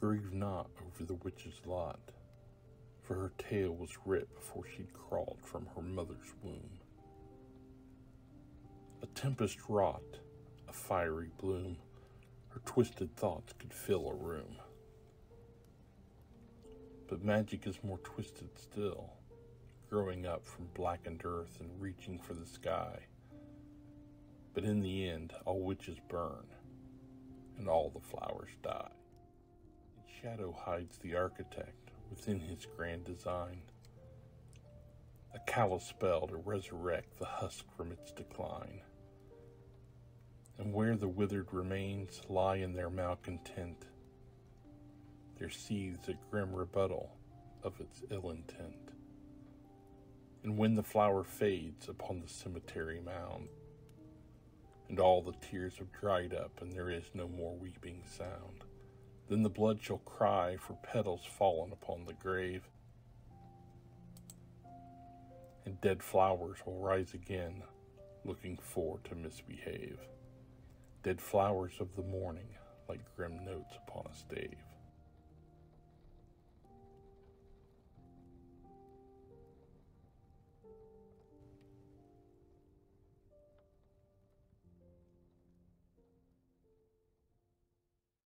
Grieve not over the witch's lot, for her tale was writ before she'd crawled from her mother's womb. A tempest wrought, a fiery bloom, her twisted thoughts could fill a room. But magic is more twisted still, growing up from blackened earth and reaching for the sky. But in the end, all witches burn, and all the flowers die. Shadow hides the architect within his grand design, a callous spell to resurrect the husk from its decline. And where the withered remains lie in their malcontent, there seethes a grim rebuttal of its ill intent. And when the flower fades upon the cemetery mound, and all the tears have dried up, and there is no more weeping sound, then the blood shall cry for petals fallen upon the grave, and dead flowers will rise again, looking for to misbehave. Dead flowers of the morning, like grim notes upon a stave.